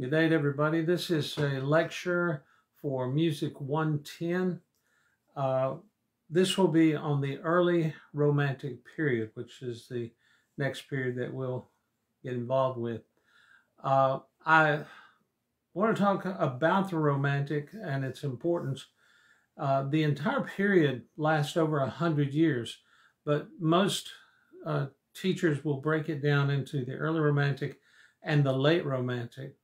Good night, everybody. This is a lecture for Music 110. Uh, this will be on the early Romantic period, which is the next period that we'll get involved with. Uh, I want to talk about the Romantic and its importance. Uh, the entire period lasts over a hundred years, but most uh, teachers will break it down into the early Romantic and the late Romantic.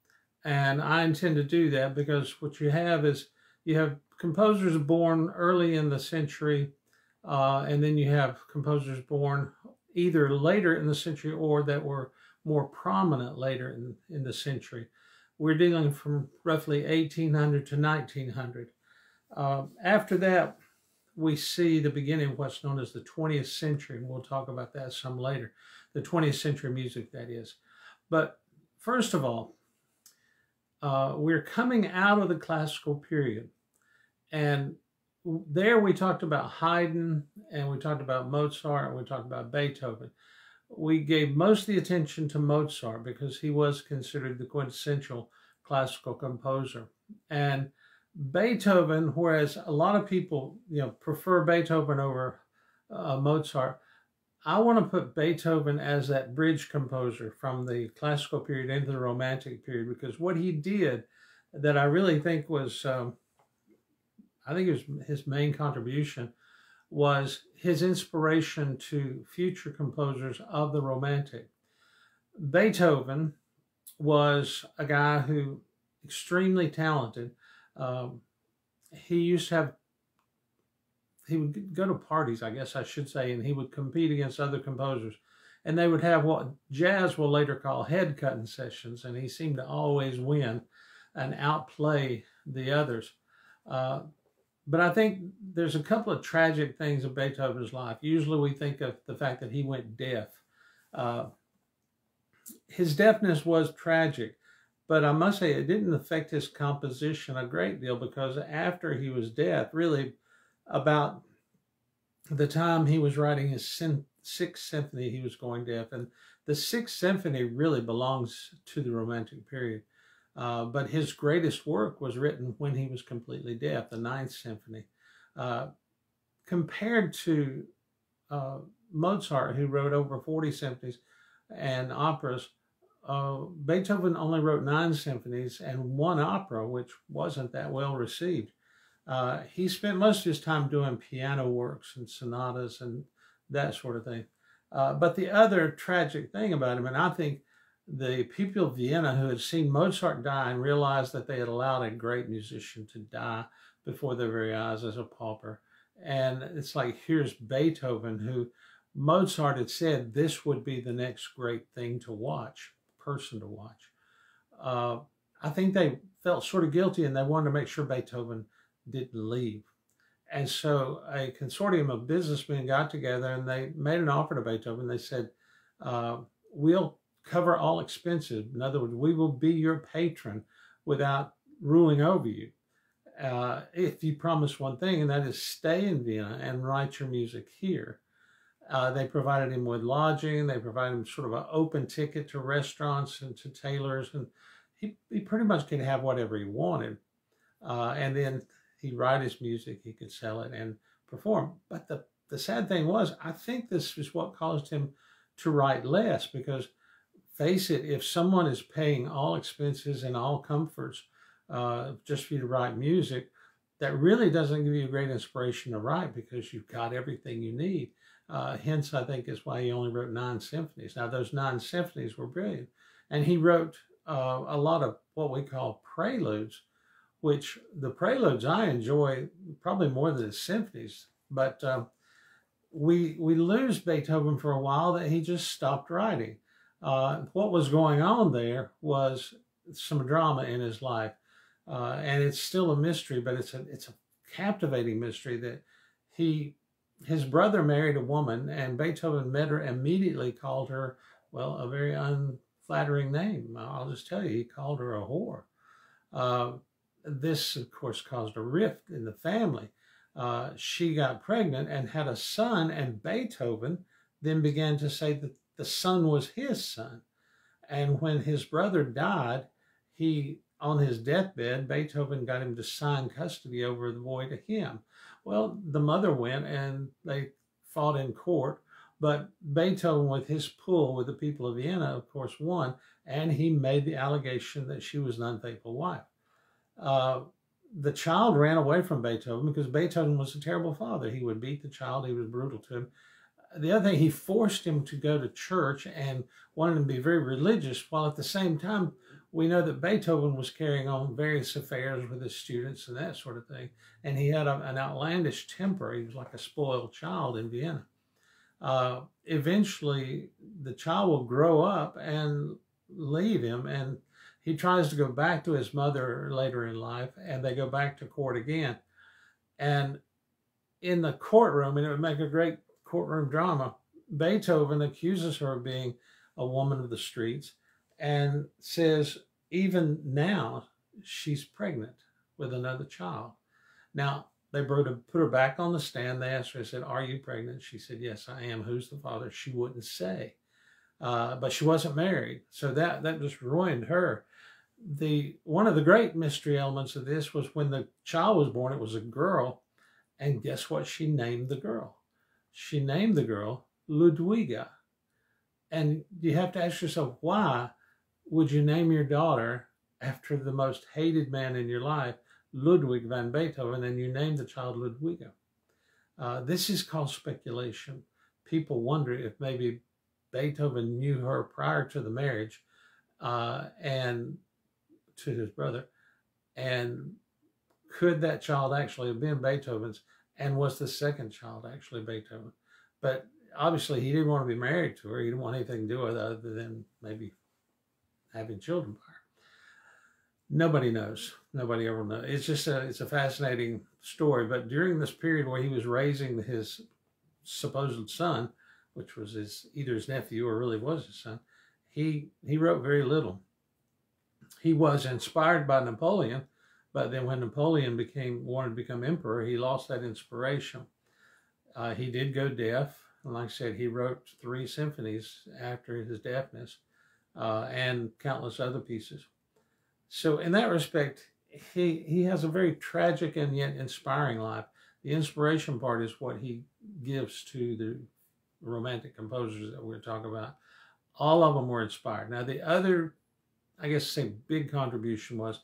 And I intend to do that because what you have is you have composers born early in the century, uh, and then you have composers born either later in the century or that were more prominent later in, in the century. We're dealing from roughly 1800 to 1900. Uh, after that, we see the beginning of what's known as the 20th century, and we'll talk about that some later. The 20th century music, that is. But first of all, uh, we're coming out of the classical period. And there we talked about Haydn and we talked about Mozart and we talked about Beethoven. We gave most of the attention to Mozart because he was considered the quintessential classical composer. And Beethoven, whereas a lot of people, you know, prefer Beethoven over uh, Mozart, I want to put Beethoven as that bridge composer from the classical period into the romantic period because what he did that I really think was, um, I think it was his main contribution was his inspiration to future composers of the romantic. Beethoven was a guy who extremely talented. Um, he used to have he would go to parties, I guess I should say, and he would compete against other composers. And they would have what jazz will later call head cutting sessions, and he seemed to always win and outplay the others. Uh, but I think there's a couple of tragic things of Beethoven's life. Usually we think of the fact that he went deaf. Uh, his deafness was tragic, but I must say it didn't affect his composition a great deal because after he was deaf, really about the time he was writing his sixth symphony, he was going deaf. And the sixth symphony really belongs to the Romantic period. Uh, but his greatest work was written when he was completely deaf, the ninth symphony. Uh, compared to uh, Mozart, who wrote over 40 symphonies and operas, uh, Beethoven only wrote nine symphonies and one opera, which wasn't that well received. Uh, he spent most of his time doing piano works and sonatas and that sort of thing. Uh, but the other tragic thing about him, and I think the people of Vienna who had seen Mozart die and realized that they had allowed a great musician to die before their very eyes as a pauper. And it's like, here's Beethoven, who Mozart had said this would be the next great thing to watch, person to watch. Uh, I think they felt sort of guilty and they wanted to make sure Beethoven didn't leave. And so a consortium of businessmen got together and they made an offer to Beethoven. They said, uh, We'll cover all expenses. In other words, we will be your patron without ruling over you. Uh, if you promise one thing, and that is stay in Vienna and write your music here. Uh, they provided him with lodging. They provided him sort of an open ticket to restaurants and to tailors, and he, he pretty much could have whatever he wanted. Uh, and then he'd write his music, he could sell it and perform. But the, the sad thing was, I think this is what caused him to write less because face it, if someone is paying all expenses and all comforts uh, just for you to write music, that really doesn't give you a great inspiration to write because you've got everything you need. Uh, hence, I think is why he only wrote nine symphonies. Now, those nine symphonies were brilliant. And he wrote uh, a lot of what we call preludes, which the preludes I enjoy probably more than the symphonies. But uh, we we lose Beethoven for a while that he just stopped writing. Uh, what was going on there was some drama in his life, uh, and it's still a mystery, but it's a it's a captivating mystery that he his brother married a woman, and Beethoven met her immediately called her well a very unflattering name. I'll just tell you, he called her a whore. This, of course, caused a rift in the family. Uh, she got pregnant and had a son, and Beethoven then began to say that the son was his son. And when his brother died, he, on his deathbed, Beethoven got him to sign custody over the boy to him. Well, the mother went and they fought in court, but Beethoven, with his pull with the people of Vienna, of course, won, and he made the allegation that she was an unfaithful wife. Uh, the child ran away from Beethoven because Beethoven was a terrible father. He would beat the child, he was brutal to him. The other thing, he forced him to go to church and wanted him to be very religious, while at the same time, we know that Beethoven was carrying on various affairs with his students and that sort of thing. And he had a, an outlandish temper. He was like a spoiled child in Vienna. Uh, eventually, the child will grow up and leave him. And he tries to go back to his mother later in life, and they go back to court again. And in the courtroom, and it would make a great courtroom drama, Beethoven accuses her of being a woman of the streets and says even now she's pregnant with another child. Now they put her back on the stand. They asked her, I said, Are you pregnant? She said, Yes, I am. Who's the father? She wouldn't say. Uh, but she wasn't married. So that, that just ruined her. The one of the great mystery elements of this was when the child was born, it was a girl. And guess what she named the girl? She named the girl Ludwiga. And you have to ask yourself, why? would you name your daughter after the most hated man in your life, Ludwig van Beethoven, and you name the child Ludwiga? Uh, this is called speculation. People wonder if maybe Beethoven knew her prior to the marriage uh, and to his brother. And could that child actually have been Beethoven's? And was the second child actually Beethoven? But obviously, he didn't want to be married to her. He didn't want anything to do with it other than maybe having children by her. Nobody knows. Nobody ever knows. It's just a, it's a fascinating story. But during this period where he was raising his supposed son, which was his either his nephew or really was his son, he he wrote very little. He was inspired by Napoleon, but then when Napoleon became wanted to become emperor, he lost that inspiration. Uh, he did go deaf, and like I said, he wrote three symphonies after his deafness uh, and countless other pieces. So in that respect, he he has a very tragic and yet inspiring life. The inspiration part is what he gives to the romantic composers that we're talking about. All of them were inspired. Now the other, I guess, say big contribution was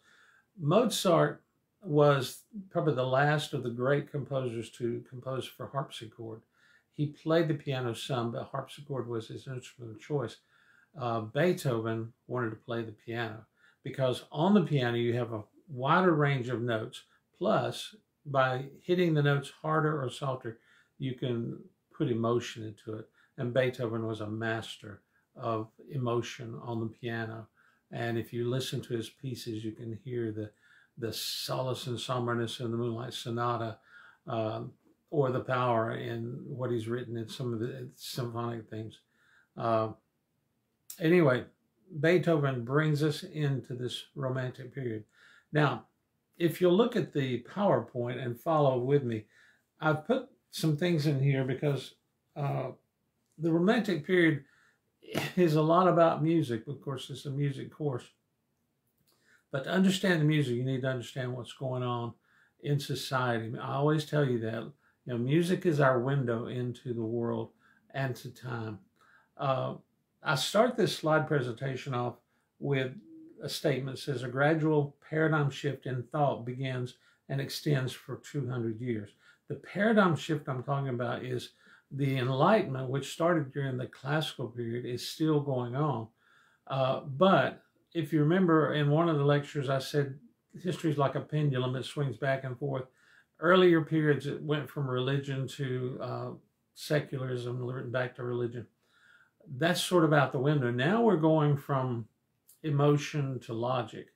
Mozart was probably the last of the great composers to compose for harpsichord. He played the piano some, but harpsichord was his instrument of choice uh, Beethoven wanted to play the piano because on the piano you have a wider range of notes. Plus, by hitting the notes harder or softer, you can put emotion into it. And Beethoven was a master of emotion on the piano. And if you listen to his pieces, you can hear the the solace and somberness in the Moonlight Sonata, uh, or the power in what he's written in some of the symphonic things. Uh, Anyway, Beethoven brings us into this romantic period. Now, if you'll look at the PowerPoint and follow with me, I've put some things in here because uh, the romantic period is a lot about music. Of course, it's a music course. But to understand the music, you need to understand what's going on in society. I always tell you that. You know, music is our window into the world and to time. Uh, I start this slide presentation off with a statement that says a gradual paradigm shift in thought begins and extends for 200 years. The paradigm shift I'm talking about is the Enlightenment, which started during the classical period, is still going on. Uh, but if you remember in one of the lectures, I said history is like a pendulum, it swings back and forth. Earlier periods, it went from religion to uh, secularism, back to religion that's sort of out the window. Now we're going from emotion to logic.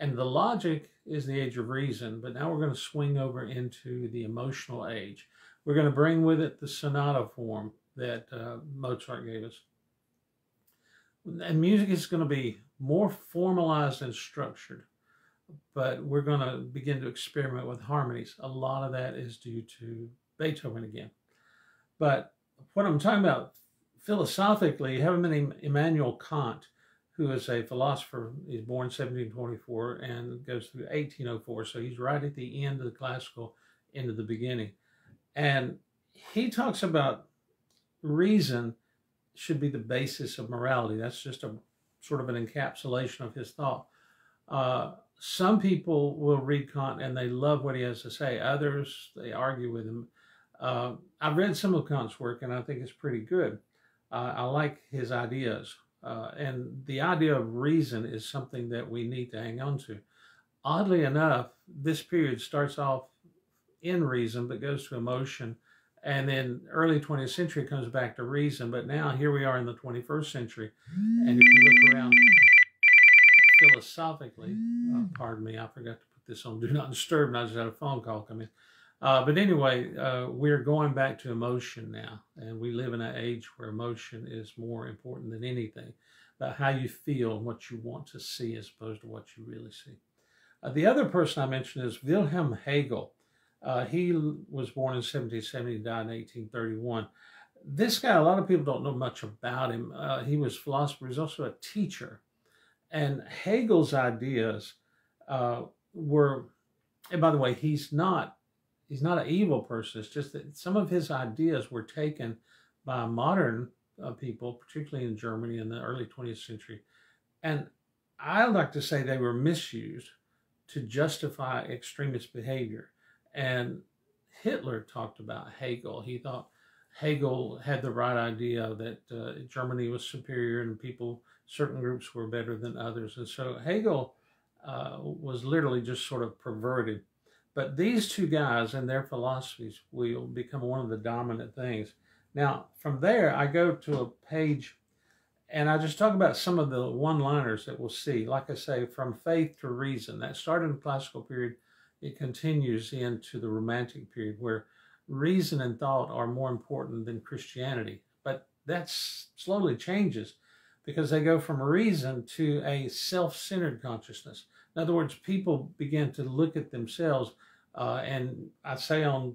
And the logic is the age of reason, but now we're going to swing over into the emotional age. We're going to bring with it the sonata form that uh, Mozart gave us. And music is going to be more formalized and structured, but we're going to begin to experiment with harmonies. A lot of that is due to Beethoven again. But what I'm talking about philosophically, you have Immanuel Kant, who is a philosopher. He's born 1724 and goes through 1804. So he's right at the end of the classical, into the beginning. And he talks about reason should be the basis of morality. That's just a sort of an encapsulation of his thought. Uh, some people will read Kant and they love what he has to say. Others, they argue with him. Uh, I've read some of Kant's work and I think it's pretty good. Uh, I like his ideas. Uh, and the idea of reason is something that we need to hang on to. Oddly enough, this period starts off in reason but goes to emotion. And then early 20th century comes back to reason. But now here we are in the 21st century. And if you look around philosophically, uh, pardon me, I forgot to put this on Do Not Disturb, and I just had a phone call come in. Uh, but anyway, uh, we're going back to emotion now, and we live in an age where emotion is more important than anything about how you feel and what you want to see as opposed to what you really see. Uh, the other person I mentioned is Wilhelm Hegel. Uh, he was born in 1770, died in 1831. This guy, a lot of people don't know much about him. Uh, he was philosopher, he's also a teacher. And Hegel's ideas uh, were, and by the way, he's not he's not an evil person. It's just that some of his ideas were taken by modern uh, people, particularly in Germany in the early 20th century, and I like to say they were misused to justify extremist behavior. And Hitler talked about Hegel. He thought Hegel had the right idea that uh, Germany was superior and people, certain groups were better than others. And so Hegel uh, was literally just sort of perverted. But these two guys and their philosophies will become one of the dominant things. Now, from there, I go to a page and I just talk about some of the one liners that we'll see. Like I say, from faith to reason. That started in the classical period, it continues into the romantic period where reason and thought are more important than Christianity. But that slowly changes because they go from reason to a self centered consciousness. In other words, people begin to look at themselves. Uh, and I say on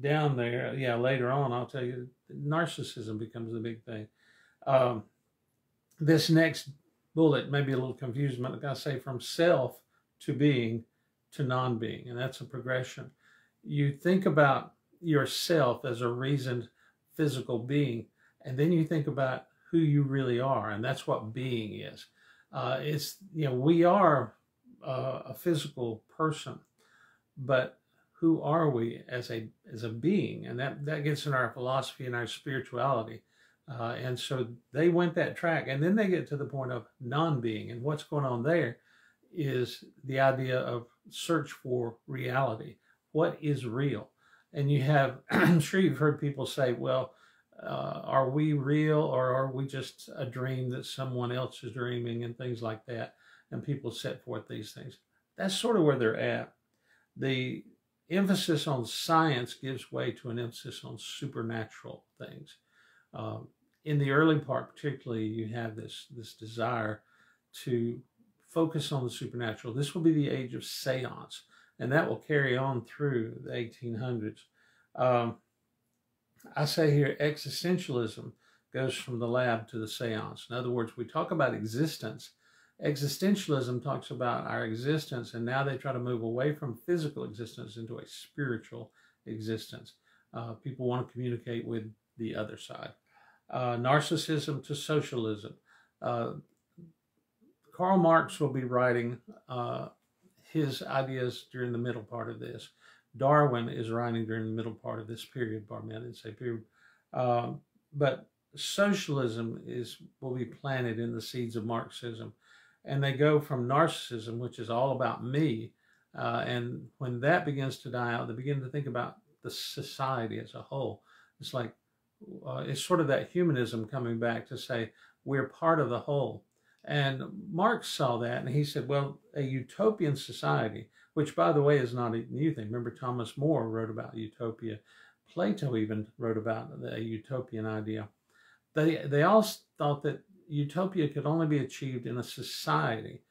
down there, yeah, later on, I'll tell you, narcissism becomes the big thing. Um, this next bullet may be a little confusing, but I say, from self to being to non being, and that's a progression. You think about yourself as a reasoned physical being. And then you think about who you really are, and that's what being is. Uh, it's, you know, we are uh, a physical person, but who are we as a as a being? And that, that gets in our philosophy and our spirituality. Uh, and so they went that track. And then they get to the point of non being. And what's going on there is the idea of search for reality. What is real? And you have, I'm sure you've heard people say, well, uh, are we real or are we just a dream that someone else is dreaming and things like that? And people set forth these things. That's sort of where they're at. The emphasis on science gives way to an emphasis on supernatural things. Um, in the early part, particularly, you have this this desire to focus on the supernatural. This will be the age of seance and that will carry on through the 1800s. Um, I say here existentialism goes from the lab to the seance. In other words, we talk about existence. Existentialism talks about our existence, and now they try to move away from physical existence into a spiritual existence. Uh, people want to communicate with the other side. Uh, narcissism to socialism. Uh, Karl Marx will be writing uh, his ideas during the middle part of this. Darwin is writing during the middle part of this period, I didn't say period. Um, but socialism is will be planted in the seeds of Marxism. And they go from narcissism, which is all about me, uh, and when that begins to die out, they begin to think about the society as a whole. It's like, uh, it's sort of that humanism coming back to say, we're part of the whole. And Marx saw that and he said, well, a utopian society, which by the way is not a new thing. Remember, Thomas More wrote about utopia. Plato even wrote about the utopian idea. They, they all thought that utopia could only be achieved in a society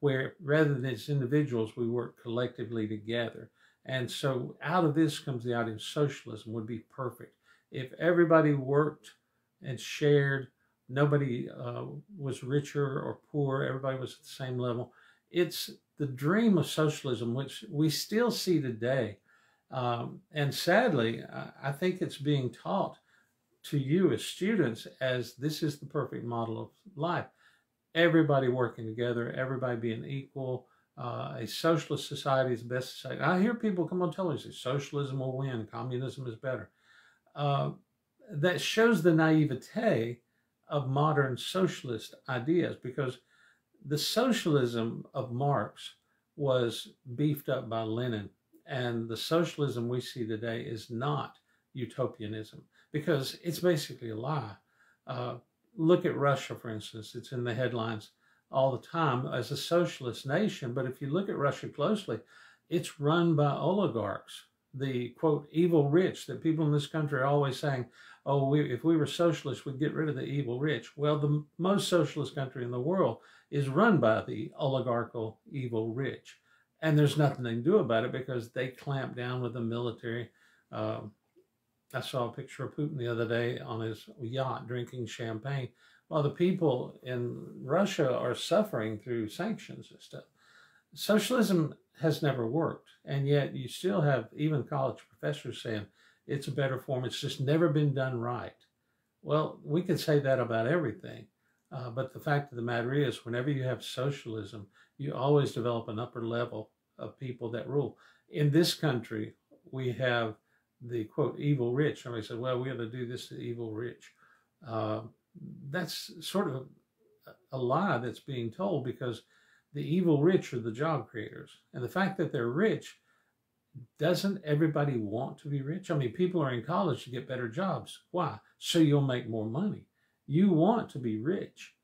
where rather than as individuals, we work collectively together. And so out of this comes the idea of socialism would be perfect. If everybody worked and shared Nobody uh, was richer or poor. Everybody was at the same level. It's the dream of socialism, which we still see today. Um, and sadly, I think it's being taught to you as students as this is the perfect model of life. Everybody working together, everybody being equal. Uh, a socialist society is the best society. I hear people come on television socialism will win, communism is better. Uh, that shows the naivete of modern socialist ideas because the socialism of Marx was beefed up by Lenin, and the socialism we see today is not utopianism because it's basically a lie. Uh, look at Russia, for instance, it's in the headlines all the time as a socialist nation, but if you look at Russia closely, it's run by oligarchs, the quote, evil rich that people in this country are always saying, oh, we, if we were socialists, we'd get rid of the evil rich. Well, the most socialist country in the world is run by the oligarchical evil rich. And there's nothing they can do about it because they clamp down with the military. Uh, I saw a picture of Putin the other day on his yacht drinking champagne while the people in Russia are suffering through sanctions and stuff. Socialism has never worked. And yet you still have even college professors saying, it's a better form. It's just never been done right. Well, we could say that about everything. Uh, but the fact of the matter is, whenever you have socialism, you always develop an upper level of people that rule. In this country, we have the quote evil rich. Somebody said, "Well, we have to do this to evil rich." Uh, that's sort of a lie that's being told because the evil rich are the job creators, and the fact that they're rich doesn't everybody want to be rich? I mean, people are in college to get better jobs. Why? So you'll make more money. You want to be rich.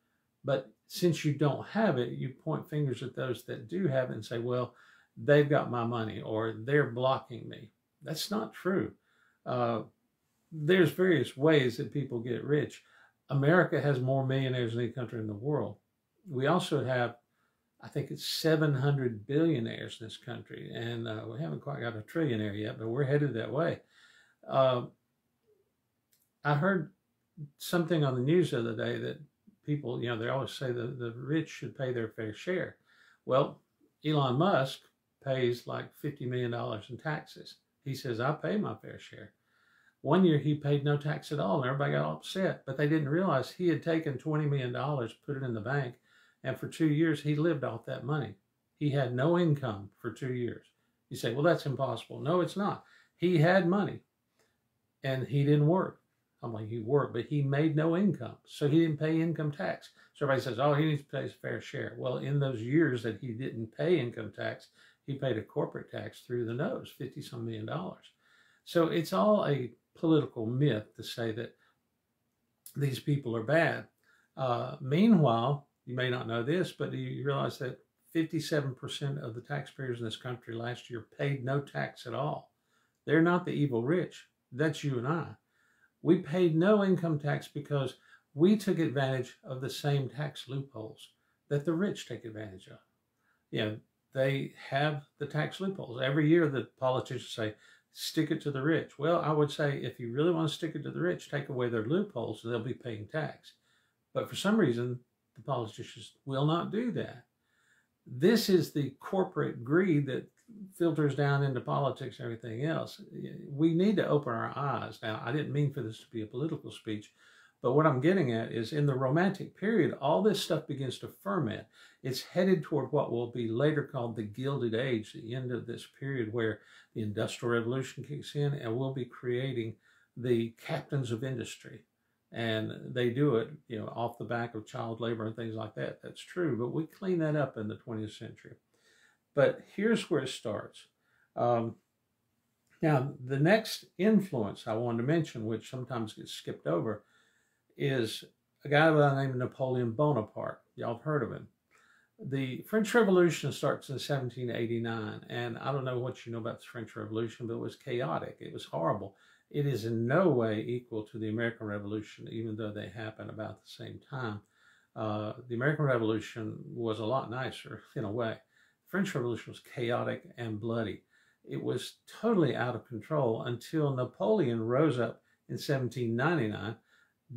But since you don't have it, you point fingers at those that do have it and say, well, they've got my money or they're blocking me. That's not true. Uh, there's various ways that people get rich. America has more millionaires than any country in the world. We also have I think it's 700 billionaires in this country, and uh, we haven't quite got a trillionaire yet, but we're headed that way. Uh, I heard something on the news the other day that people, you know, they always say the, the rich should pay their fair share. Well, Elon Musk pays like $50 million in taxes. He says, I pay my fair share. One year he paid no tax at all, and everybody got upset, but they didn't realize he had taken $20 million, put it in the bank, and for two years, he lived off that money. He had no income for two years. You say, well, that's impossible. No, it's not. He had money and he didn't work. I'm like, he worked, but he made no income. So he didn't pay income tax. So everybody says, oh, he needs to pay his fair share. Well, in those years that he didn't pay income tax, he paid a corporate tax through the nose, 50 some million dollars. So it's all a political myth to say that these people are bad. Uh, meanwhile, you may not know this, but you realize that 57% of the taxpayers in this country last year paid no tax at all. They're not the evil rich. That's you and I. We paid no income tax because we took advantage of the same tax loopholes that the rich take advantage of. You know, they have the tax loopholes. Every year the politicians say, stick it to the rich. Well, I would say if you really want to stick it to the rich, take away their loopholes and they'll be paying tax. But for some reason, the politicians will not do that. This is the corporate greed that filters down into politics and everything else. We need to open our eyes. Now, I didn't mean for this to be a political speech, but what I'm getting at is in the Romantic period, all this stuff begins to ferment. It's headed toward what will be later called the Gilded Age, the end of this period where the Industrial Revolution kicks in and we'll be creating the captains of industry and they do it, you know, off the back of child labor and things like that. That's true, but we clean that up in the 20th century. But here's where it starts. Um, now, the next influence I wanted to mention, which sometimes gets skipped over, is a guy by the name of Napoleon Bonaparte. Y'all have heard of him. The French Revolution starts in 1789, and I don't know what you know about the French Revolution, but it was chaotic. It was horrible. It is in no way equal to the American Revolution, even though they happen about the same time. Uh, the American Revolution was a lot nicer in a way. The French Revolution was chaotic and bloody. It was totally out of control until Napoleon rose up in 1799,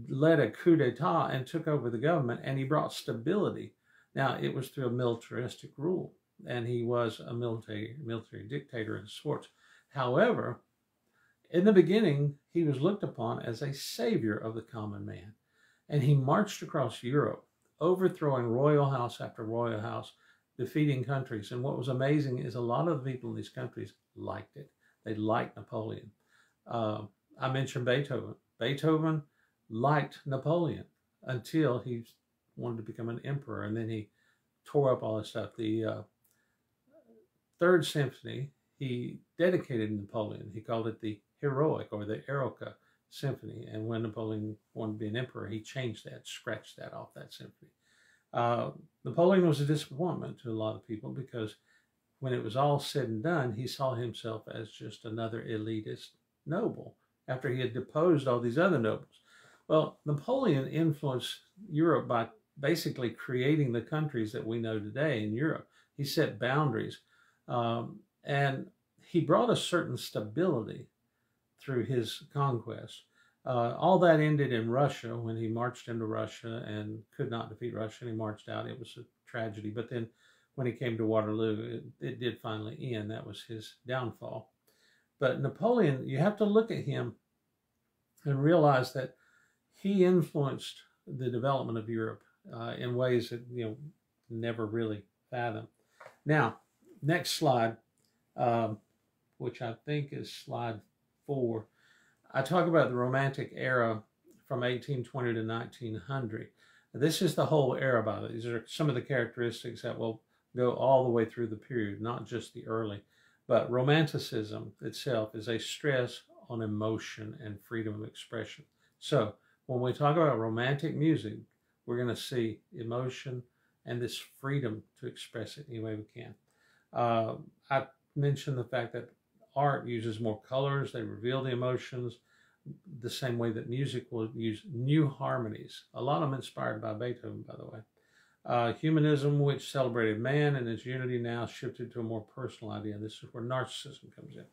led a coup d'etat and took over the government, and he brought stability. Now, it was through a militaristic rule, and he was a military military dictator in sorts. However, in the beginning, he was looked upon as a savior of the common man, and he marched across Europe, overthrowing royal house after royal house, defeating countries. And what was amazing is a lot of the people in these countries liked it. They liked Napoleon. Uh, I mentioned Beethoven. Beethoven liked Napoleon until he wanted to become an emperor, and then he tore up all this stuff. The uh, Third Symphony he dedicated Napoleon. He called it the heroic or the Eroica Symphony. And when Napoleon wanted to be an emperor, he changed that, scratched that off that symphony. Uh, Napoleon was a disappointment to a lot of people because when it was all said and done, he saw himself as just another elitist noble after he had deposed all these other nobles. Well, Napoleon influenced Europe by basically creating the countries that we know today in Europe. He set boundaries um, and he brought a certain stability through his conquest. Uh, all that ended in Russia when he marched into Russia and could not defeat Russia and he marched out. It was a tragedy. But then when he came to Waterloo, it, it did finally end. That was his downfall. But Napoleon, you have to look at him and realize that he influenced the development of Europe uh, in ways that you know never really fathom. Now, next slide, um, which I think is slide four, I talk about the Romantic era from 1820 to 1900. This is the whole era, by the way. These are some of the characteristics that will go all the way through the period, not just the early. But Romanticism itself is a stress on emotion and freedom of expression. So when we talk about romantic music, we're going to see emotion and this freedom to express it any way we can. Uh, I mentioned the fact that art uses more colors, they reveal the emotions the same way that music will use new harmonies. A lot of them inspired by Beethoven, by the way. Uh, humanism, which celebrated man and his unity, now shifted to a more personal idea. This is where narcissism comes in.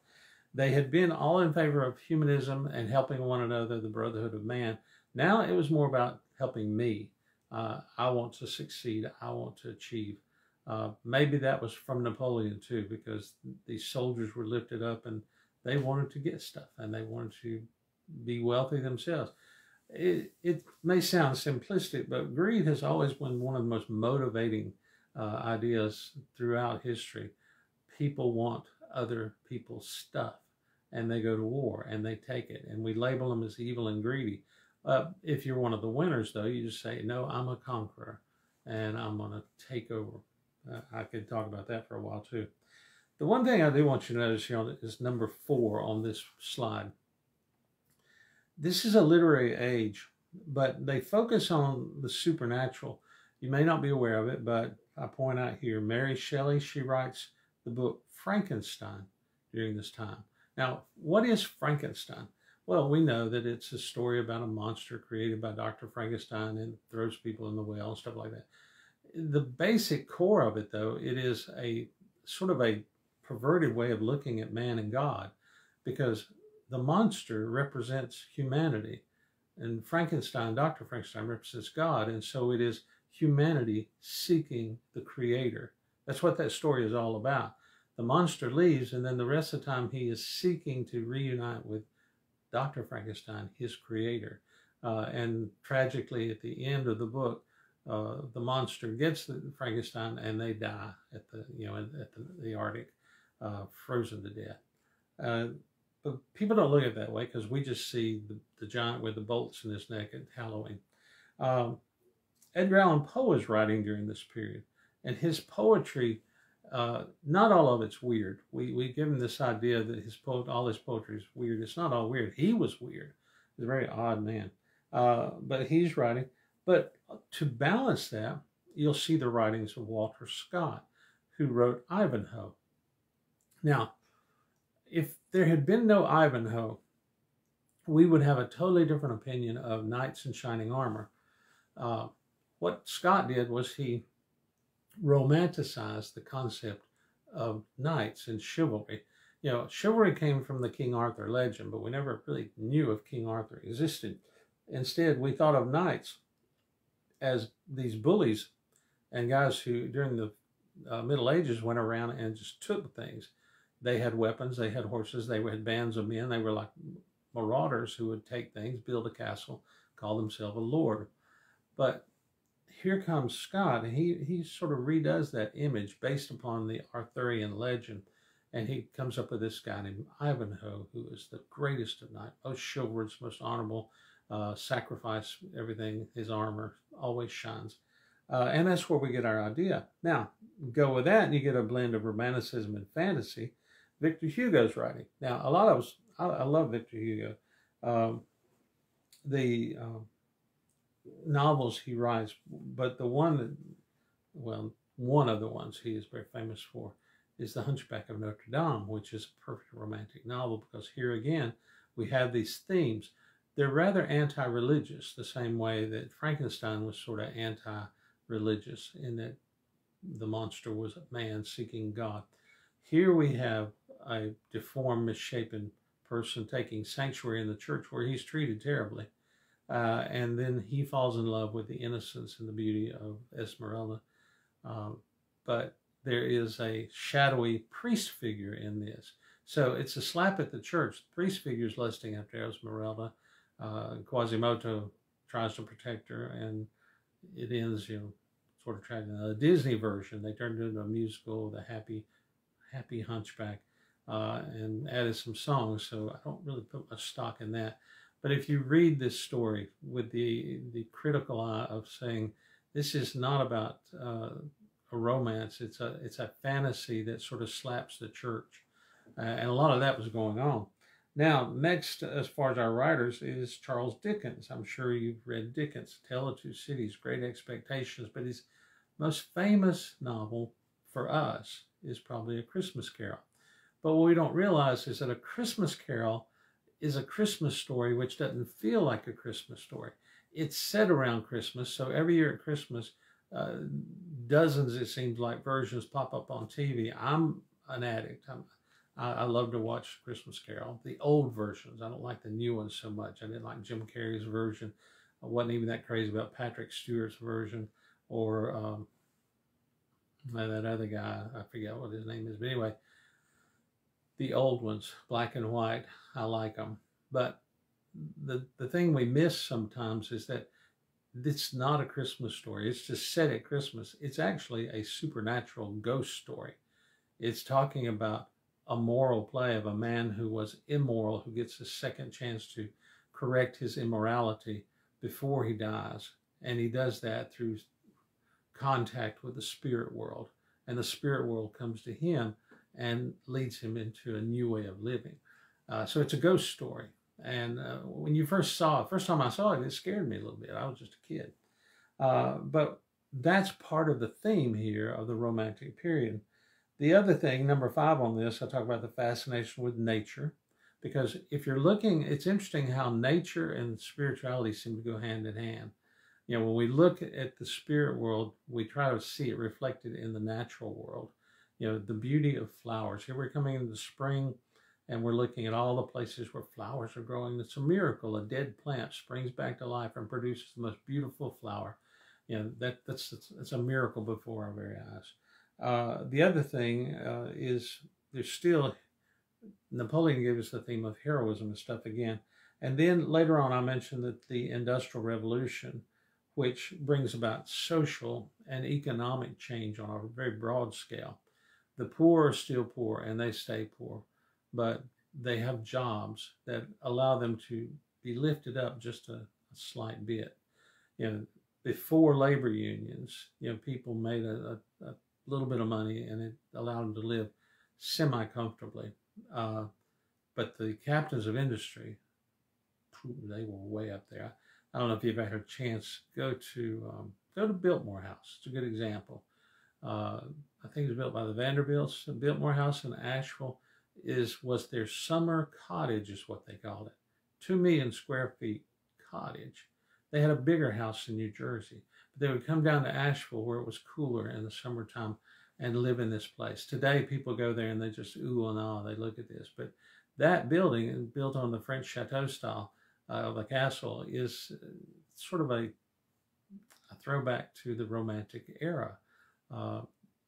They had been all in favor of humanism and helping one another, the brotherhood of man. Now it was more about helping me. Uh, I want to succeed. I want to achieve. Uh, maybe that was from Napoleon too, because these soldiers were lifted up and they wanted to get stuff and they wanted to be wealthy themselves. It, it may sound simplistic, but greed has always been one of the most motivating uh, ideas throughout history. People want other people's stuff and they go to war and they take it and we label them as evil and greedy. Uh, if you're one of the winners, though, you just say, No, I'm a conqueror and I'm going to take over. I could talk about that for a while too. The one thing I do want you to notice here is number four on this slide. This is a literary age, but they focus on the supernatural. You may not be aware of it, but I point out here Mary Shelley, she writes the book Frankenstein during this time. Now, what is Frankenstein? Well, we know that it's a story about a monster created by Dr. Frankenstein and throws people in the well and stuff like that. The basic core of it, though, it is a sort of a perverted way of looking at man and God because the monster represents humanity and Frankenstein, Dr. Frankenstein represents God. And so it is humanity seeking the creator. That's what that story is all about. The monster leaves, and then the rest of the time he is seeking to reunite with Dr. Frankenstein, his creator. Uh, and tragically, at the end of the book, uh, the monster gets the Frankenstein and they die at the you know at the, the Arctic, uh, frozen to death. Uh, but people don't look at it that way because we just see the, the, giant with the bolts in his neck at Halloween. Um, Edgar Allan Poe is writing during this period, and his poetry, uh, not all of it's weird. We we give him this idea that his po- all his poetry is weird. It's not all weird. He was weird. He's a very odd man, uh, but he's writing. But to balance that, you'll see the writings of Walter Scott, who wrote Ivanhoe. Now, if there had been no Ivanhoe, we would have a totally different opinion of knights in shining armor. Uh, what Scott did was he romanticized the concept of knights and chivalry. You know, chivalry came from the King Arthur legend, but we never really knew if King Arthur existed. Instead, we thought of knights as these bullies and guys who, during the uh, Middle Ages, went around and just took things. They had weapons, they had horses, they had bands of men. They were like marauders who would take things, build a castle, call themselves a lord. But here comes Scott, and he, he sort of redoes that image based upon the Arthurian legend. And he comes up with this guy named Ivanhoe, who is the greatest of knights, most chivalrous, most honorable, uh, sacrifice everything, his armor always shines. Uh, and that's where we get our idea. Now, go with that, and you get a blend of romanticism and fantasy. Victor Hugo's writing. Now, a lot of us, I, I love Victor Hugo. Um, the um, novels he writes, but the one that, well, one of the ones he is very famous for is The Hunchback of Notre Dame, which is a perfect romantic novel because here again, we have these themes. They're rather anti religious, the same way that Frankenstein was sort of anti religious in that the monster was a man seeking God. Here we have a deformed, misshapen person taking sanctuary in the church where he's treated terribly. Uh, and then he falls in love with the innocence and the beauty of Esmeralda. Uh, but there is a shadowy priest figure in this. So it's a slap at the church. The priest figure is lusting after Esmeralda. Uh, Quasimodo tries to protect her, and it ends, you know, sort of tragic. The Disney version, they turned it into a musical, The Happy, Happy Hunchback, uh, and added some songs. So I don't really put much stock in that. But if you read this story with the the critical eye of saying this is not about uh, a romance, it's a it's a fantasy that sort of slaps the church, uh, and a lot of that was going on. Now, next, as far as our writers, is Charles Dickens. I'm sure you've read Dickens' Tale of Two Cities, Great Expectations, but his most famous novel for us is probably A Christmas Carol. But what we don't realize is that A Christmas Carol is a Christmas story which doesn't feel like a Christmas story. It's set around Christmas, so every year at Christmas, uh, dozens, it seems like, versions pop up on TV. I'm an addict. I'm, I, I love to watch Christmas Carol, the old versions. I don't like the new ones so much. I didn't like Jim Carrey's version. I wasn't even that crazy about Patrick Stewart's version or um, that other guy. I forget what his name is. But anyway, the old ones, black and white, I like them. But the, the thing we miss sometimes is that it's not a Christmas story. It's just set at Christmas. It's actually a supernatural ghost story. It's talking about a moral play of a man who was immoral, who gets a second chance to correct his immorality before he dies. And he does that through contact with the spirit world. And the spirit world comes to him and leads him into a new way of living. Uh, so it's a ghost story. And uh, when you first saw it, first time I saw it, it scared me a little bit. I was just a kid. Uh, but that's part of the theme here of the Romantic period. The other thing, number five on this, I talk about the fascination with nature. Because if you're looking, it's interesting how nature and spirituality seem to go hand in hand. You know, when we look at the spirit world, we try to see it reflected in the natural world. You know, the beauty of flowers. Here we're coming into spring and we're looking at all the places where flowers are growing. It's a miracle. A dead plant springs back to life and produces the most beautiful flower. You know, that, that's, that's, that's a miracle before our very eyes. Uh, the other thing uh, is there's still, Napoleon gave us the theme of heroism and stuff again. And then later on, I mentioned that the Industrial Revolution, which brings about social and economic change on a very broad scale. The poor are still poor and they stay poor, but they have jobs that allow them to be lifted up just a, a slight bit. You know, before labor unions, you know, people made a, a, a little bit of money and it allowed them to live semi comfortably. Uh, but the captains of industry, they were way up there. I don't know if you've ever had a chance go to um, go to Biltmore House. It's a good example. Uh, I think it was built by the Vanderbilts. Biltmore House in Asheville is was their summer cottage, is what they called it. Two million square feet cottage. They had a bigger house in New Jersey. They would come down to Asheville where it was cooler in the summertime and live in this place. Today, people go there and they just ooh and ah, they look at this. But that building built on the French chateau style. uh, the castle is uh, sort of a, a throwback to the Romantic era, uh,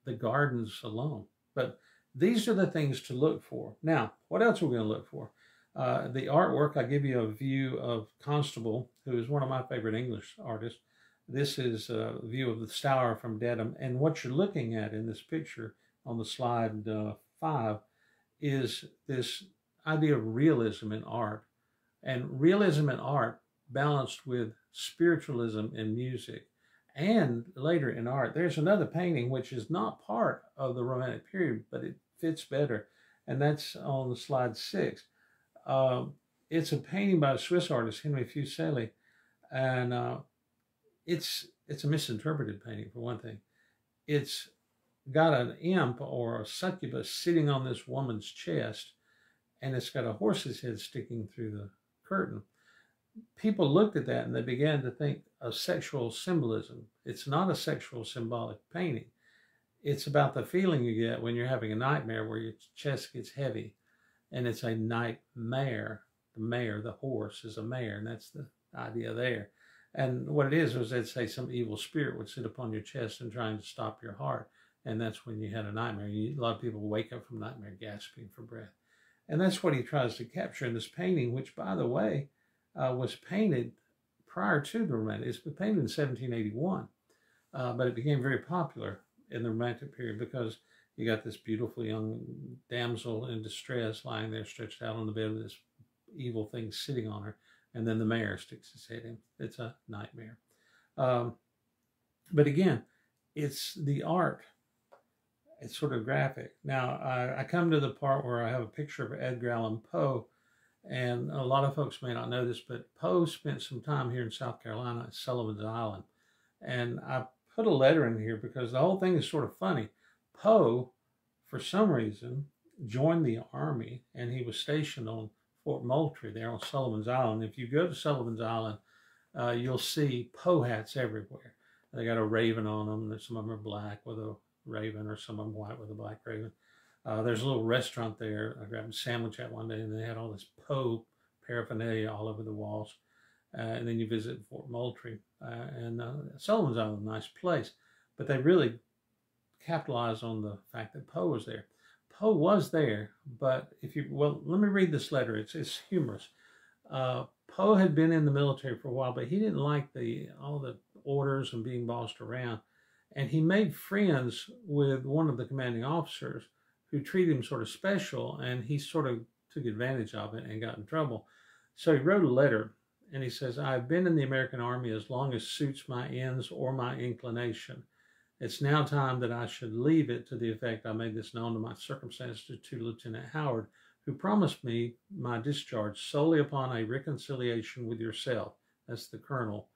the gardens alone. But these are the things to look for. Now, what else are we going to look for? Uh, the artwork, I give you a view of Constable, who is one of my favorite English artists. This is a view of the Stour from Dedham. And what you're looking at in this picture on the slide uh, five is this idea of realism in art. And realism in art balanced with spiritualism in music. And later in art, there's another painting which is not part of the Romantic period, but it fits better. And that's on the slide six. Uh, it's a painting by a Swiss artist, Henry Fuseli. And uh, it's it's a misinterpreted painting for one thing. It's got an imp or a succubus sitting on this woman's chest, and it's got a horse's head sticking through the curtain. People looked at that and they began to think of sexual symbolism. It's not a sexual symbolic painting. It's about the feeling you get when you're having a nightmare where your chest gets heavy, and it's a nightmare. The mare, the horse, is a mare, and that's the idea there. And what it is was they'd say some evil spirit would sit upon your chest and trying to stop your heart. And that's when you had a nightmare. You, a lot of people wake up from nightmare gasping for breath. And that's what he tries to capture in this painting, which, by the way, uh, was painted prior to the Romantic. It's been painted in 1781, uh, but it became very popular in the Romantic period because you got this beautiful young damsel in distress lying there stretched out on the bed with this evil thing sitting on her and then the mare sticks his head in. It's a nightmare. Um, but again, it's the art. It's sort of graphic. Now, I, I, come to the part where I have a picture of Edgar Allan Poe, and a lot of folks may not know this, but Poe spent some time here in South Carolina at Sullivan's Island. And I put a letter in here because the whole thing is sort of funny. Poe, for some reason, joined the army and he was stationed on Fort Moultrie there on Sullivan's Island. If you go to Sullivan's Island, uh, you'll see Poe hats everywhere. They got a raven on them. Some of them are black with a raven, or some of them white with a black raven. Uh, there's a little restaurant there. I grabbed a sandwich at one day, and they had all this Poe paraphernalia all over the walls. Uh, and then you visit Fort Moultrie, uh, and uh, Sullivan's Island, a nice place. But they really capitalized on the fact that Poe was there. Poe was there, but if you, well, let me read this letter. It's, it's humorous. Uh, Poe had been in the military for a while, but he didn't like the all the orders and being bossed around. And he made friends with one of the commanding officers who treated him sort of special, and he sort of took advantage of it and got in trouble. So he wrote a letter, and he says, I've been in the American Army as long as suits my ends or my inclination. It's now time that I should leave it to the effect I made this known to my circumstances to Lieutenant Howard, who promised me my discharge solely upon a reconciliation with yourself. That's the colonel.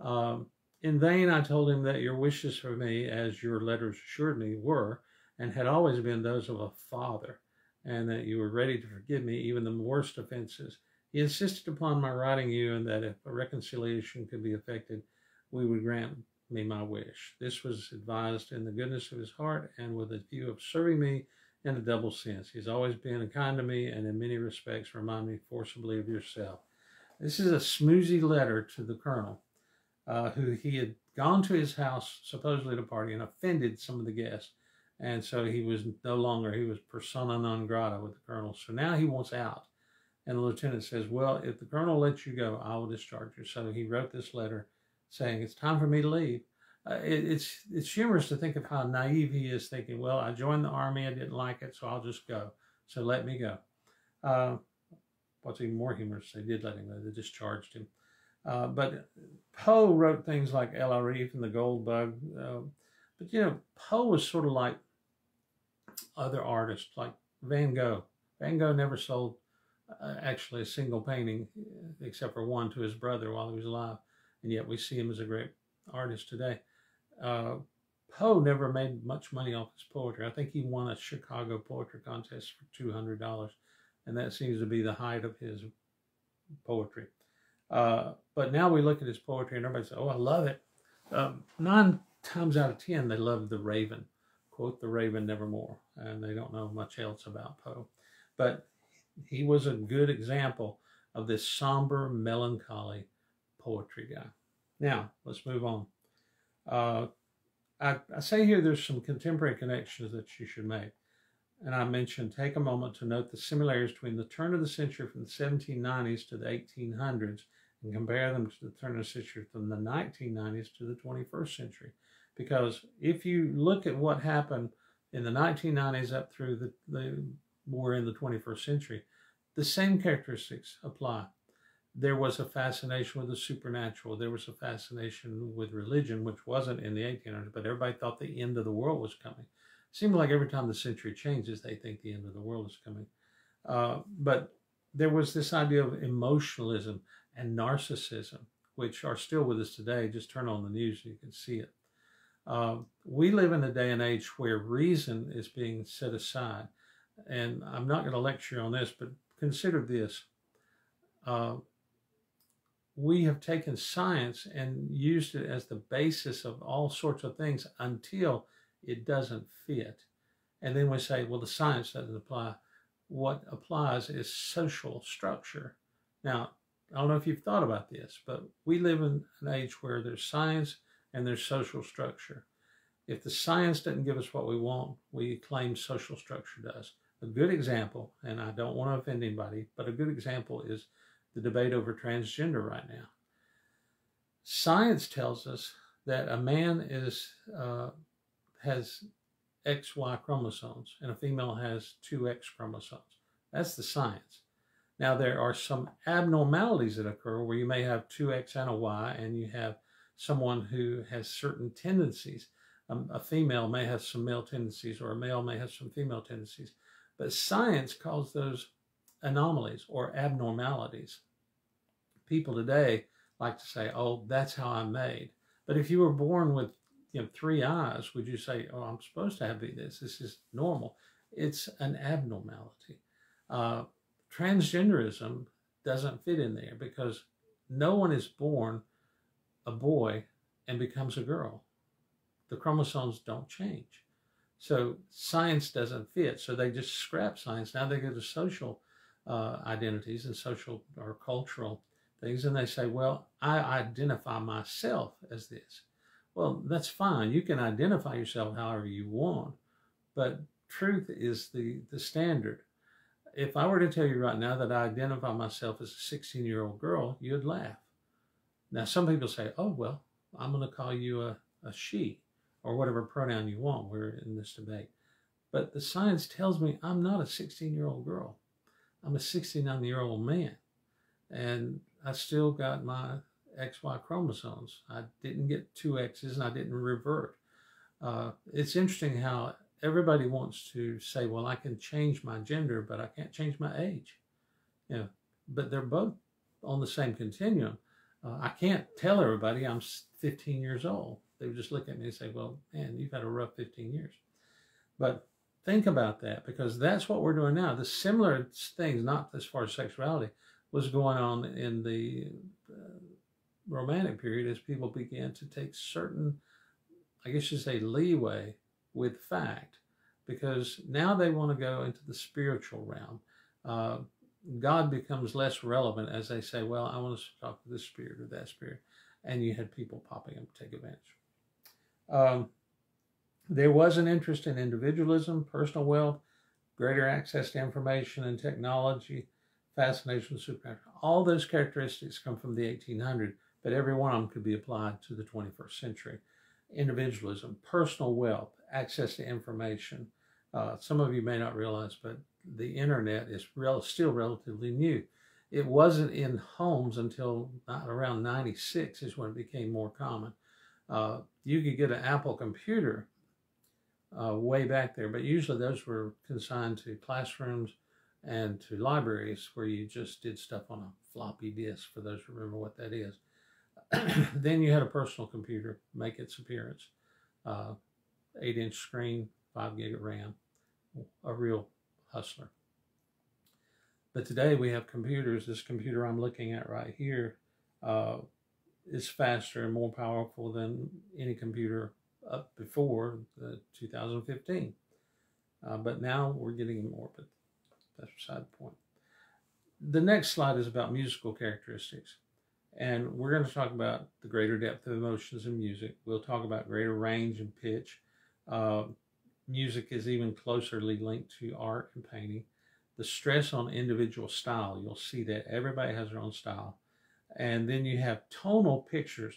Um, in vain, I told him that your wishes for me, as your letters assured me, were and had always been those of a father, and that you were ready to forgive me even the worst offenses. He insisted upon my writing you, and that if a reconciliation could be effected, we would grant me my wish. This was advised in the goodness of his heart and with a view of serving me in a double sense. He's always been kind to me and in many respects remind me forcibly of yourself. This is a smoozy letter to the colonel, uh, who he had gone to his house, supposedly to party, and offended some of the guests. And so he was no longer, he was persona non grata with the colonel. So now he wants out. And the lieutenant says, Well, if the colonel lets you go, I will discharge you. So he wrote this letter saying it's time for me to leave. Uh, it, it's it's humorous to think of how naive he is, thinking, "Well, I joined the army, I didn't like it, so I'll just go. So let me go." Uh, what's even more humorous, they did let him go; they discharged him. Uh, but Poe wrote things like Al Aaraaf and the Gold Bug. Uh, but you know, Poe was sort of like other artists, like Van Gogh. Van Gogh never sold uh, actually a single painting, except for one to his brother while he was alive and yet we see him as a great artist today. Uh, Poe never made much money off his poetry. I think he won a Chicago poetry contest for $200, and that seems to be the height of his poetry. Uh, but now we look at his poetry and everybody says, oh, I love it. Um, nine times out of ten, they love The Raven. Quote The Raven nevermore. And they don't know much else about Poe. But he was a good example of this somber, melancholy poetry guy. Now, let's move on. Uh, I, I say here there's some contemporary connections that you should make. And I mentioned take a moment to note the similarities between the turn of the century from the 1790s to the 1800s and compare them to the turn of the century from the 1990s to the 21st century. Because if you look at what happened in the 1990s up through the, the war in the 21st century, the same characteristics apply. There was a fascination with the supernatural. There was a fascination with religion, which wasn't in the 1800s, but everybody thought the end of the world was coming. It seemed like every time the century changes, they think the end of the world is coming. Uh, but there was this idea of emotionalism and narcissism, which are still with us today. Just turn on the news, and you can see it. Uh, we live in a day and age where reason is being set aside. And I'm not going to lecture on this, but consider this. Uh, we have taken science and used it as the basis of all sorts of things until it doesn't fit. And then we say, well, the science doesn't apply. What applies is social structure. Now, I don't know if you've thought about this, but we live in an age where there's science and there's social structure. If the science doesn't give us what we want, we claim social structure does. A good example, and I don't want to offend anybody, but a good example is the debate over transgender right now. Science tells us that a man is uh, has XY chromosomes and a female has two X chromosomes. That's the science. Now, there are some abnormalities that occur where you may have two X and a Y, and you have someone who has certain tendencies. Um, a female may have some male tendencies, or a male may have some female tendencies. But science calls those anomalies or abnormalities. People today like to say, oh, that's how I'm made. But if you were born with you know, three eyes, would you say, oh, I'm supposed to have this? This is normal. It's an abnormality. Uh, transgenderism doesn't fit in there because no one is born a boy and becomes a girl. The chromosomes don't change. So science doesn't fit. So they just scrap science. Now they go to social uh, identities and social or cultural things, and they say, well, I identify myself as this. Well, that's fine. You can identify yourself however you want, but truth is the, the standard. If I were to tell you right now that I identify myself as a 16 year old girl, you'd laugh. Now, some people say, oh, well, I'm going to call you a, a she or whatever pronoun you want. We're in this debate. But the science tells me I'm not a 16 year old girl. I'm a 69 year old man. And I still got my XY chromosomes. I didn't get two X's and I didn't revert. Uh, it's interesting how everybody wants to say, well, I can change my gender, but I can't change my age. You know, but they're both on the same continuum. Uh, I can't tell everybody I'm 15 years old. They would just look at me and say, well, man, you've had a rough 15 years. But think about that because that's what we're doing now. The similar things, not as far as sexuality, was going on in the uh, Romantic period as people began to take certain, I guess you say, leeway with fact because now they want to go into the spiritual realm. Uh, God becomes less relevant as they say, well, I want to talk to this spirit or that spirit. And you had people popping up to take advantage. Um, there was an interest in individualism, personal wealth, greater access to information and technology, fascination with supernatural. All those characteristics come from the 1800s, but every one of them could be applied to the 21st century. Individualism, personal wealth, access to information. Uh, some of you may not realize, but the internet is still relatively new. It wasn't in homes until around 96 is when it became more common. Uh, you could get an Apple computer uh, way back there, but usually those were consigned to classrooms and to libraries where you just did stuff on a floppy disk, for those who remember what that is. then you had a personal computer make its appearance. Uh, 8 inch screen, 5 gig of RAM, a real hustler. But today we have computers. This computer I'm looking at right here uh, is faster and more powerful than any computer up before the 2015. Uh, but now we're getting more, but that's beside the point. the next slide is about musical characteristics. And we're going to talk about the greater depth of emotions in music. We'll talk about greater range and pitch. Uh, music is even closely linked to art and painting. The stress on individual style, you'll see that everybody has their own style. And then you have tonal pictures.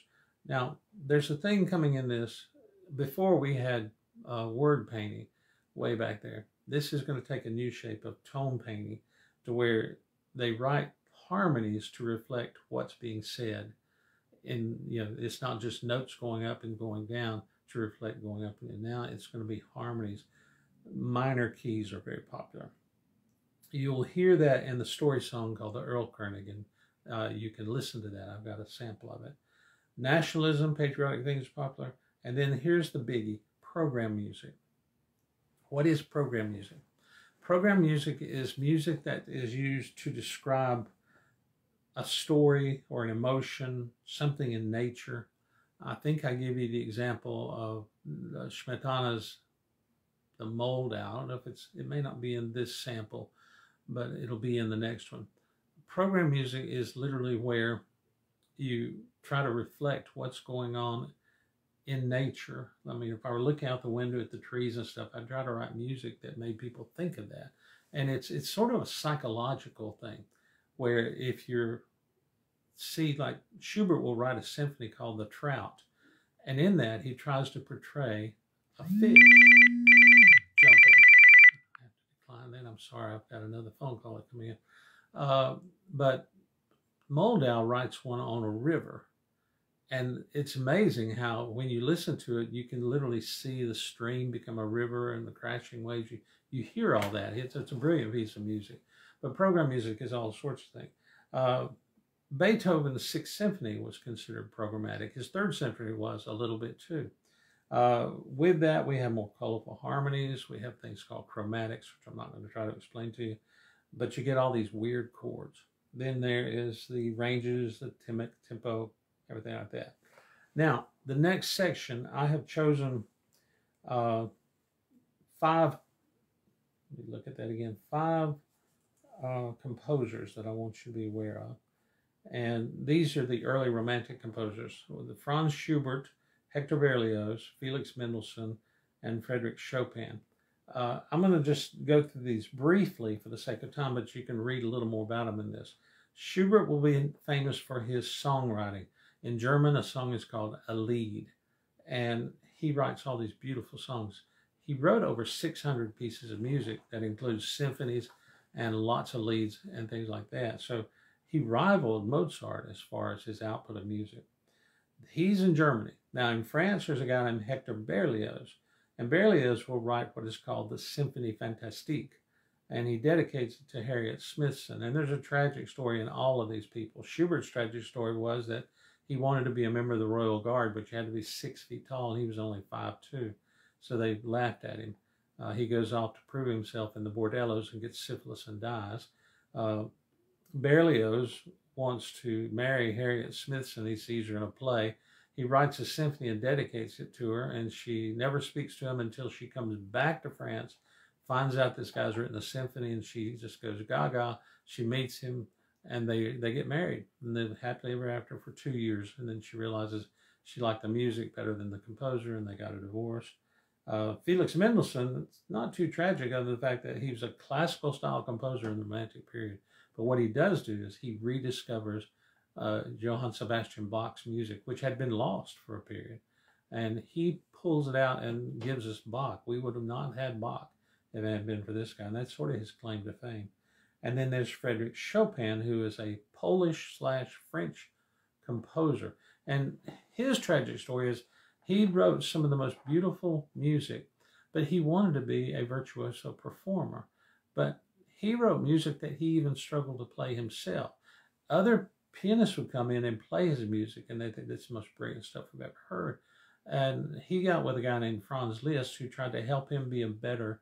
Now, there's a thing coming in this. Before we had uh, word painting way back there. This is going to take a new shape of tone painting to where they write harmonies to reflect what's being said. And, you know, it's not just notes going up and going down to reflect going up and. Now it's going to be harmonies. Minor keys are very popular. You'll hear that in the story song called the Erlkönig. Uh, you can listen to that. I've got a sample of it. Nationalism, patriotic things popular. And then here's the biggie program music. What is program music? Program music is music that is used to describe a story or an emotion, something in nature. I think I gave you the example of Smetana's The Moldau. I don't know if it's, it may not be in this sample, but it'll be in the next one. Program music is literally where you try to reflect what's going on in nature. I mean, if I were looking out the window at the trees and stuff, I'd try to write music that made people think of that. And it's it's sort of a psychological thing where if you're see like Schubert will write a symphony called The Trout. And in that he tries to portray a fish jumping. I have to decline that. I'm sorry, I've got another phone call coming in. Uh, but Moldau writes one on a river and it's amazing how when you listen to it, you can literally see the stream become a river and the crashing waves. You, you hear all that. It's, it's a brilliant piece of music. But program music is all sorts of things. Uh, Beethoven's Sixth Symphony was considered programmatic. His Third Symphony was a little bit too. Uh, with that, we have more colorful harmonies. We have things called chromatics, which I'm not going to try to explain to you. But you get all these weird chords. Then there is the ranges, the tempo, everything like that. Now, the next section, I have chosen uh, five, let me look at that again, five uh, composers that I want you to be aware of. And these are the early Romantic composers, the Franz Schubert, Hector Berlioz, Felix Mendelssohn, and Frederick Chopin. Uh, I'm going to just go through these briefly for the sake of time, but you can read a little more about them in this. Schubert will be famous for his songwriting. In German, a song is called a Lied, and he writes all these beautiful songs. He wrote over 600 pieces of music that includes symphonies and lots of Lieds and things like that. So he rivaled Mozart as far as his output of music. He's in Germany. Now, in France, there's a guy named Hector Berlioz, and Berlioz will write what is called the Symphonie Fantastique, and he dedicates it to Harriet Smithson. And there's a tragic story in all of these people. Schubert's tragic story was that he wanted to be a member of the Royal Guard, but you had to be six feet tall, and he was only five two. So they laughed at him. Uh, he goes off to prove himself in the bordellos and gets syphilis and dies. Uh, Berlioz wants to marry Harriet Smithson. He sees her in a play. He writes a symphony and dedicates it to her, and she never speaks to him until she comes back to France, finds out this guy's written a symphony, and she just goes gaga. She meets him and they they get married and live happily ever after for two years and then she realizes she liked the music better than the composer and they got a divorce. Uh, felix mendelssohn it's not too tragic other than the fact that he was a classical style composer in the romantic period. But what he does do is he rediscovers uh, johann sebastian bach's music which had been lost for a period and he pulls it out and gives us bach. We would have not had bach if it had been for this guy and that's sort of his claim to fame and then there's Frederick Chopin, who is a Polish slash French composer. And his tragic story is he wrote some of the most beautiful music, but he wanted to be a virtuoso performer. But he wrote music that he even struggled to play himself. Other pianists would come in and play his music, and they think that's the most brilliant stuff we've ever heard. And he got with a guy named Franz Liszt who tried to help him be a better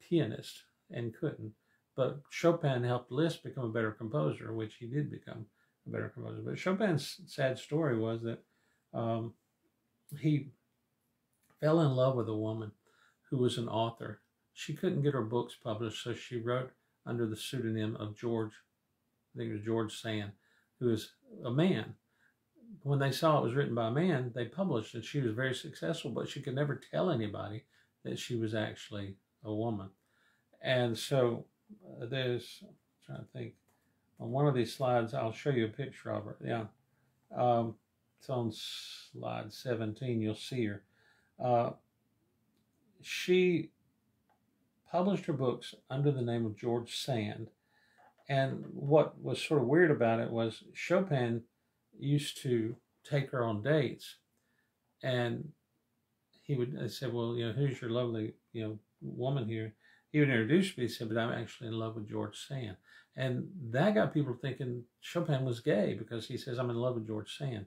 pianist and couldn't. But Chopin helped Liszt become a better composer, which he did become a better composer. But Chopin's sad story was that um, he fell in love with a woman who was an author. She couldn't get her books published, so she wrote under the pseudonym of George I think it was George Sand, who was a man. When they saw it was written by a man, they published it. She was very successful, but she could never tell anybody that she was actually a woman. And so there's, I'm trying to think, on one of these slides, I'll show you a picture of her. Yeah. Um, it's on slide 17. You'll see her. Uh, she published her books under the name of George Sand. And what was sort of weird about it was Chopin used to take her on dates and he would say, well, you know, who's your lovely, you know, woman here? He would introduce me. He said, but I'm actually in love with George Sand. And that got people thinking Chopin was gay because he says, I'm in love with George Sand.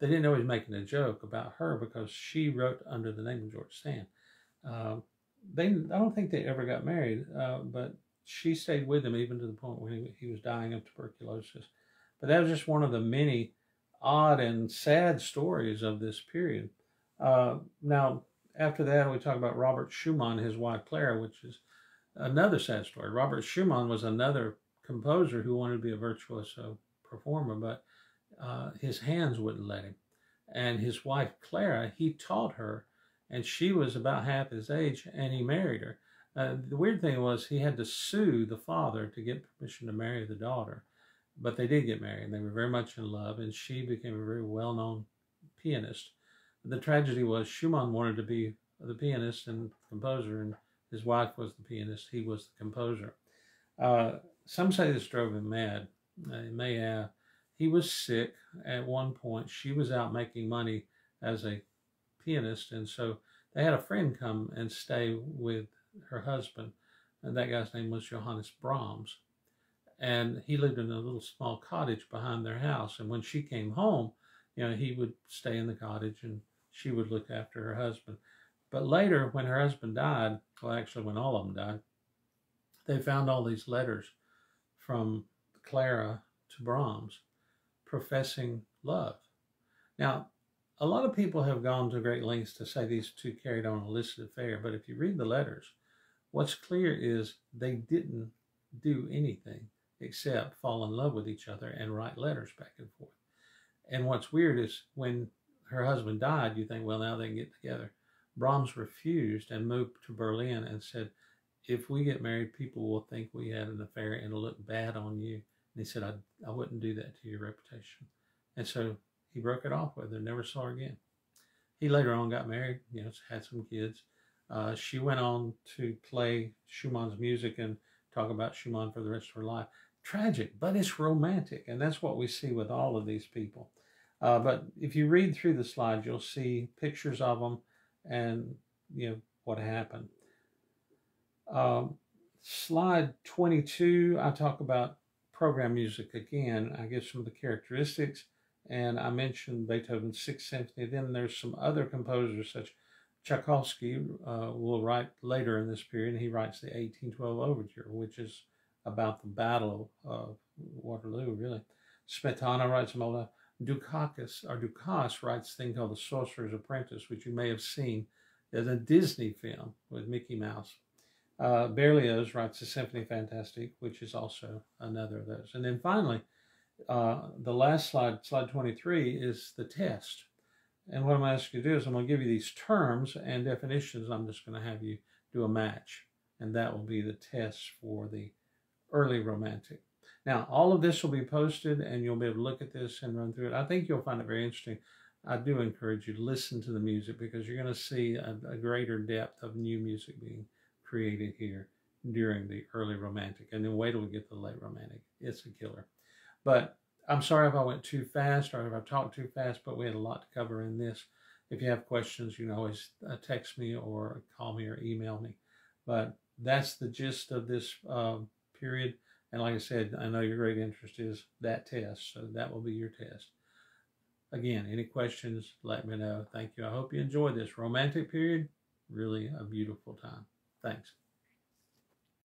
They didn't know he was making a joke about her because she wrote under the name of George Sand. Uh, they, I don't think they ever got married, uh, but she stayed with him even to the point where he, he was dying of tuberculosis. But that was just one of the many odd and sad stories of this period. Uh, now, after that, we talk about Robert Schumann, his wife Clara, which is another sad story. Robert Schumann was another composer who wanted to be a virtuoso performer, but uh, his hands wouldn't let him. And his wife Clara, he taught her, and she was about half his age, and he married her. Uh, the weird thing was he had to sue the father to get permission to marry the daughter, but they did get married. and They were very much in love, and she became a very well-known pianist. The tragedy was Schumann wanted to be the pianist and composer, and his wife was the pianist. He was the composer. Uh, some say this drove him mad. Uh, may have. He was sick at one point. She was out making money as a pianist, and so they had a friend come and stay with her husband, and that guy's name was Johannes Brahms. And he lived in a little small cottage behind their house. And when she came home, you know, he would stay in the cottage and she would look after her husband. But later, when her husband died, well, actually, when all of them died, they found all these letters from Clara to Brahms professing love. Now, a lot of people have gone to great lengths to say these two carried on an illicit affair, but if you read the letters, what's clear is they didn't do anything except fall in love with each other and write letters back and forth. And what's weird is when her husband died, you think, well, now they can get together. Brahms refused and moved to Berlin and said, if we get married, people will think we had an affair and it'll look bad on you. And he said, I, I wouldn't do that to your reputation. And so he broke it off with her, never saw her again. He later on got married, you know, had some kids. Uh, she went on to play Schumann's music and talk about Schumann for the rest of her life. Tragic, but it's romantic. And that's what we see with all of these people. Uh, but if you read through the slides, you'll see pictures of them and, you know, what happened. Um, slide 22, I talk about program music again. I give some of the characteristics, and I mentioned Beethoven's Sixth Symphony. Then there's some other composers, such Tchaikovsky uh, will write later in this period. He writes the 1812 Overture, which is about the Battle of Waterloo, really. Smetana writes Mola. Dukakis, or Dukas writes a thing called The Sorcerer's Apprentice, which you may have seen as a Disney film with Mickey Mouse. Uh, Berlioz writes the Symphony Fantastique, which is also another of those. And then finally, uh, the last slide, slide 23, is the test. And what I'm asking you to do is I'm going to give you these terms and definitions. I'm just going to have you do a match. And that will be the test for the early romantic. Now, all of this will be posted and you'll be able to look at this and run through it. I think you'll find it very interesting. I do encourage you to listen to the music because you're going to see a, a greater depth of new music being created here during the early romantic. And then wait till we get to the late romantic. It's a killer. But I'm sorry if I went too fast or if I talked too fast, but we had a lot to cover in this. If you have questions, you can always uh, text me or call me or email me. But that's the gist of this uh, period. And like I said, I know your great interest is that test, so that will be your test. Again, any questions, let me know. Thank you. I hope you enjoyed this romantic period. Really a beautiful time. Thanks.